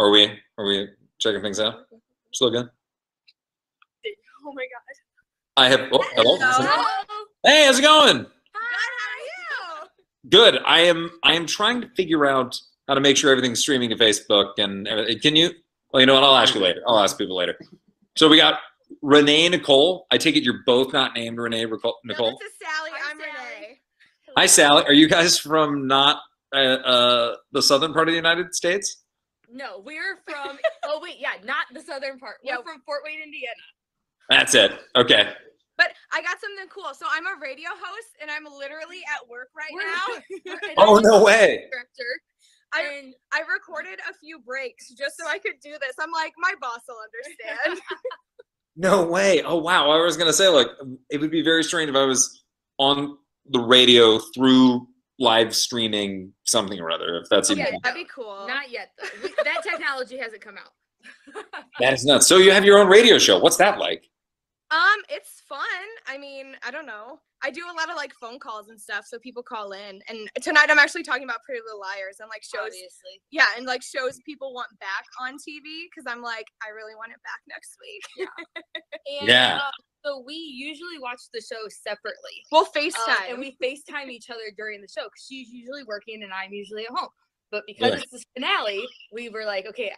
Are we? Are we checking things out? Still good. Oh my god. I have. Oh, hello. Hello. Hey, how's it going? Good, how are you? Good. I am. I am trying to figure out how to make sure everything's streaming to Facebook and everything. Can you? Well, you know what? I'll ask you later. I'll ask people later. So we got Renee Nicole. I take it you're both not named Renee Nicole. No, this is Sally. Hi, I'm Sally. Renee. Hi, Sally. Are you guys from not uh, uh, the southern part of the United States? No, we're from. oh wait, yeah, not the southern part. We're Yeah. from Fort Wayne, Indiana. That's it. Okay. But I got something cool. So I'm a radio host and I'm literally at work right now. We're an Oh no way. Director. I- and I recorded a few breaks just so I could do this. I'm like, my boss will understand. No way. Oh wow. I was gonna say like it would be very strange if I was on the radio through live streaming something or other. If that's even Okay. That'd be cool. not yet though. We, that technology hasn't come out. that is nuts. So you have your own radio show. What's that like? Um, it's fun. I mean, I don't know. I do a lot of like phone calls and stuff, so people call in. And tonight I'm actually talking about Pretty Little Liars and like shows. Obviously. Yeah, and like shows people want back on TV because I'm like, I really want it back next week. And, Yeah. uh, so we usually watch the show separately. We'll Uh, FaceTime. and we FaceTime each other during the show because she's usually working and I'm usually at home. But because Yeah. it's the finale, we were like, okay,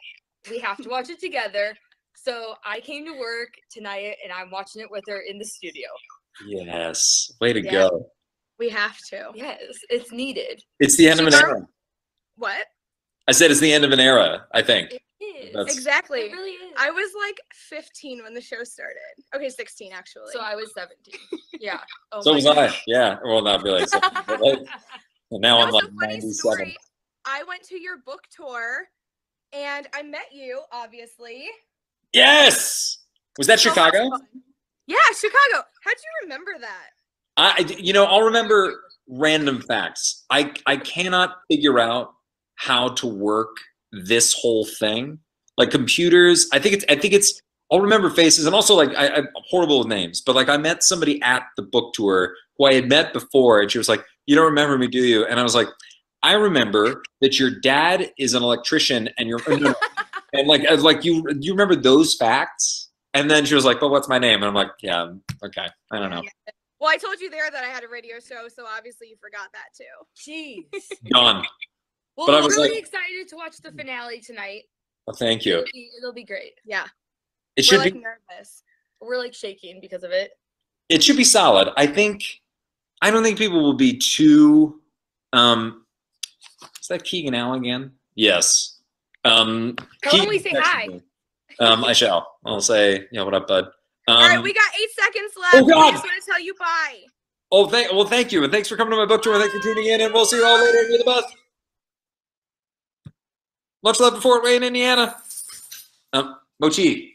we have to watch it together. So I came to work tonight and I'm watching it with her in the studio. Yes. Way to Yeah. go. we have to. Yes, it's needed. It's the end of an Sugar? era. What? I said it's the end of an era, I think. It is. That's- Exactly. It really is. I was like 15 when the show started. Okay, 16 actually. so I was 17. Yeah. Oh So my was gosh. I. Yeah. Well, not really. So, but like, now That I'm like a funny 97. story. I went to your book tour and I met you, obviously. Yes. Was that oh, So Chicago? Yeah, Chicago. How'd you remember that? I, I- you know, I'll remember random facts. I, I cannot figure out how to work this whole thing. Like computers, I think it's, I think it's, I'll remember faces and also like I, I'm horrible with names, but like I met somebody at the book tour who I had met before, and she was like, "You don't remember me, do you?" And I was like, "I remember that your dad is an electrician, and you're and like I was like you you remember those facts?" And then she was like, "But what's my name?" And I'm like, "Yeah, okay, I don't know." Well, I told you there that I had a radio show, so obviously you forgot that too. Jeez. Done. Well, But I we're was really like- excited to watch the finale tonight. Well, thank you. It'll be, it'll be great. Yeah. It We're should like be nervous. We're like shaking because of it. it should be solid. I think I don't think people will be too um is that Keegan Allen again? Yes. Um Tell him we say hi. me. Um I shall. I'll say, yeah, what up, bud? Um, All right, we got eight seconds left. Oh, God. I just want to tell you bye. oh thank well thank you and thanks for coming to my book tour. Thanks for tuning in and we'll see you all later. You're the best. Much love to Fort Wayne, Indiana. Um, Mochi,